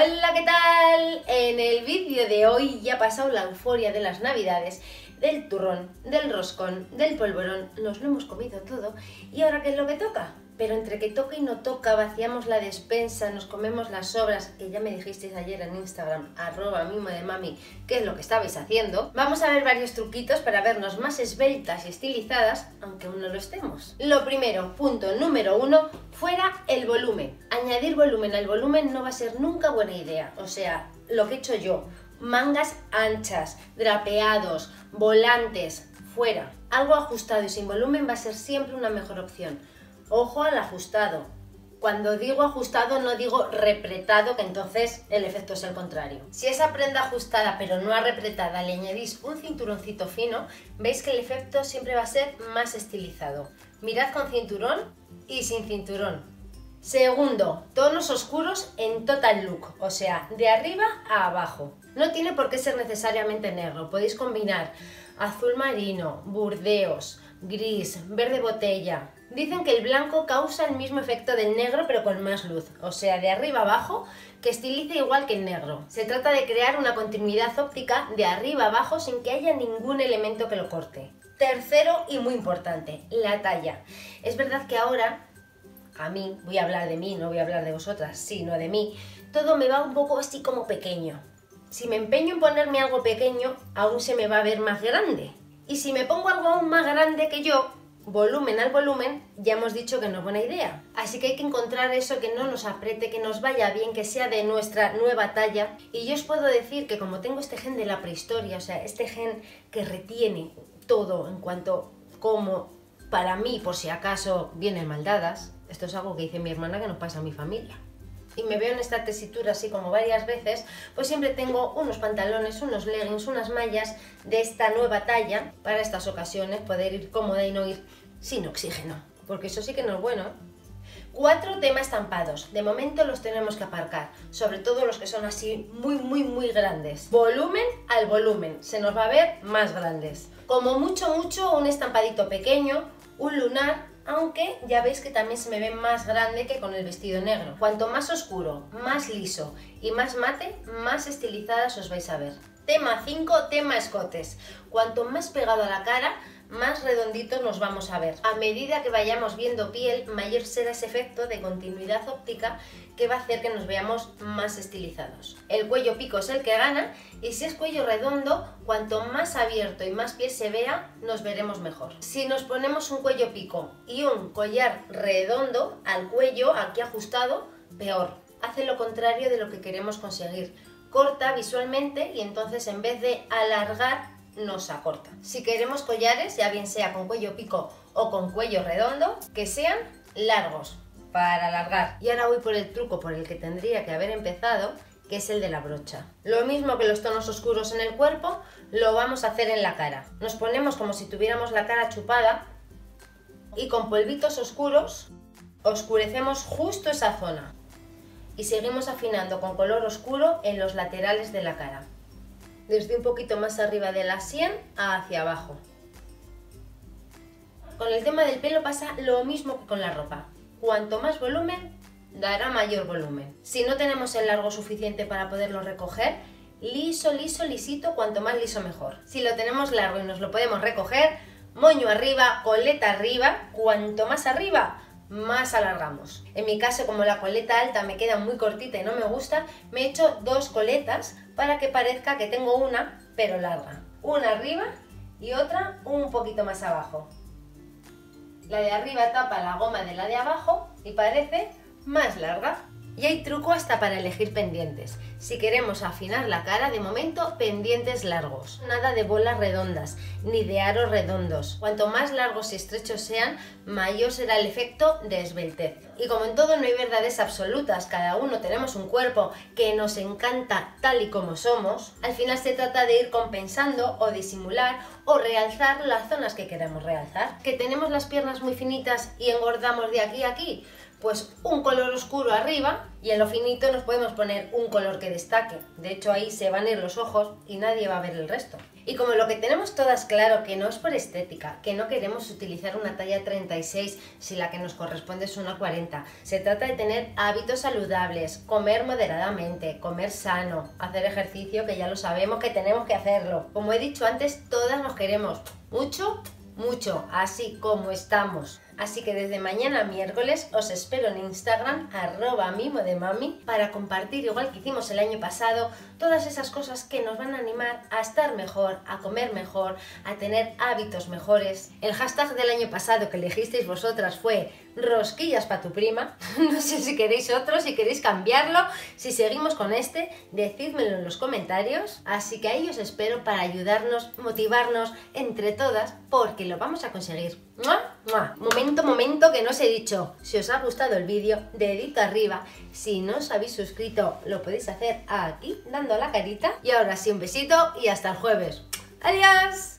Hola, ¿qué tal? En el vídeo de hoy ya ha pasado la euforia de las navidades, del turrón, del roscón, del polvorón, nos lo hemos comido todo y ahora ¿qué es lo que toca? Pero entre que toca y no toca, vaciamos la despensa, nos comemos las sobras, que ya me dijisteis ayer en Instagram, arroba mimo de mami, qué es lo que estabais haciendo, vamos a ver varios truquitos para vernos más esbeltas y estilizadas, aunque aún no lo estemos. Lo primero, punto número uno, fuera el volumen. Añadir volumen al volumen no va a ser nunca buena idea, o sea, lo que he hecho yo, mangas anchas, drapeados, volantes, fuera. Algo ajustado y sin volumen va a ser siempre una mejor opción. Ojo al ajustado. Cuando digo ajustado no digo repretado, que entonces el efecto es el contrario. Si esa prenda ajustada pero no repretada le añadís un cinturoncito fino, veis que el efecto siempre va a ser más estilizado. Mirad con cinturón y sin cinturón. Segundo, tonos oscuros en total look, o sea, de arriba a abajo. No tiene por qué ser necesariamente negro, podéis combinar azul marino, burdeos, gris, verde botella, Dicen que el blanco causa el mismo efecto del negro pero con más luz, o sea, de arriba abajo, que estiliza igual que el negro. Se trata de crear una continuidad óptica de arriba abajo sin que haya ningún elemento que lo corte. Tercero y muy importante, la talla. Es verdad que ahora, a mí, voy a hablar de mí, no voy a hablar de vosotras, sino de mí, todo me va un poco así como pequeño. Si me empeño en ponerme algo pequeño, aún se me va a ver más grande. Y si me pongo algo aún más grande que yo, volumen al volumen, ya hemos dicho que no es buena idea. Así que hay que encontrar eso que no nos apriete, que nos vaya bien, que sea de nuestra nueva talla. Y yo os puedo decir que como tengo este gen de la prehistoria, o sea, este gen que retiene todo en cuanto como para mí, por si acaso vienen maldadas, esto es algo que dice mi hermana que nos pasa a mi familia y me veo en esta tesitura así como varias veces, pues siempre tengo unos pantalones, unos leggings, unas mallas de esta nueva talla para estas ocasiones, poder ir cómoda y no ir sin oxígeno, porque eso sí que no es bueno. Cuatro temas estampados. De momento los tenemos que aparcar, sobre todo los que son así muy, muy, muy grandes. Volumen al volumen, se nos va a ver más grandes. Como mucho, mucho, un estampadito pequeño, un lunar aunque ya veis que también se me ve más grande que con el vestido negro. Cuanto más oscuro, más liso y más mate, más estilizadas os vais a ver. Tema 5, tema escotes. Cuanto más pegado a la cara, más redonditos nos vamos a ver. A medida que vayamos viendo piel, mayor será ese efecto de continuidad óptica que va a hacer que nos veamos más estilizados. El cuello pico es el que gana y si es cuello redondo, cuanto más abierto y más piel se vea, nos veremos mejor. Si nos ponemos un cuello pico y un collar redondo al cuello, aquí ajustado, peor. Hace lo contrario de lo que queremos conseguir. Corta visualmente y entonces en vez de alargar nos acorta. Si queremos collares, ya bien sea con cuello pico o con cuello redondo, que sean largos para alargar. Y ahora voy por el truco por el que tendría que haber empezado, que es el de la brocha. Lo mismo que los tonos oscuros en el cuerpo, lo vamos a hacer en la cara. Nos ponemos como si tuviéramos la cara chupada y con polvitos oscuros oscurecemos justo esa zona. Y seguimos afinando con color oscuro en los laterales de la cara desde un poquito más arriba de la sien hacia abajo. Con el tema del pelo pasa lo mismo que con la ropa. Cuanto más volumen, dará mayor volumen. Si no tenemos el largo suficiente para poderlo recoger, liso, liso, lisito, cuanto más liso mejor. Si lo tenemos largo y nos lo podemos recoger, moño arriba, coleta arriba, cuanto más arriba, más alargamos. En mi caso, como la coleta alta me queda muy cortita y no me gusta, me he hecho dos coletas para que parezca que tengo una, pero larga. Una arriba y otra un poquito más abajo. La de arriba tapa la goma de la de abajo y parece más larga. Y hay truco hasta para elegir pendientes. Si queremos afinar la cara, de momento pendientes largos. Nada de bolas redondas, ni de aros redondos. Cuanto más largos y estrechos sean, mayor será el efecto de esbeltez. Y como en todo no hay verdades absolutas, cada uno tenemos un cuerpo que nos encanta tal y como somos, al final se trata de ir compensando o disimular o realzar las zonas que queremos realzar. Que tenemos las piernas muy finitas y engordamos de aquí a aquí, pues un color oscuro arriba y en lo finito nos podemos poner un color que destaque. De hecho ahí se van a ir los ojos y nadie va a ver el resto. Y como lo que tenemos todas claro que no es por estética, que no queremos utilizar una talla 36 si la que nos corresponde es una 40, se trata de tener hábitos saludables, comer moderadamente, comer sano, hacer ejercicio que ya lo sabemos que tenemos que hacerlo. Como he dicho antes, todas nos queremos mucho, mucho, así como estamos. Así que desde mañana miércoles os espero en Instagram, arroba mimo de mami, para compartir, igual que hicimos el año pasado, todas esas cosas que nos van a animar a estar mejor, a comer mejor, a tener hábitos mejores. El hashtag del año pasado que elegisteis vosotras fue rosquillas para tu prima. no sé si queréis otro, si queréis cambiarlo, si seguimos con este, decídmelo en los comentarios. Así que ahí os espero para ayudarnos, motivarnos entre todas, porque lo vamos a conseguir. Momento, momento que no os he dicho. Si os ha gustado el vídeo, dedito arriba. Si no os habéis suscrito, lo podéis hacer aquí, dando la carita. Y ahora sí, un besito y hasta el jueves. ¡Adiós!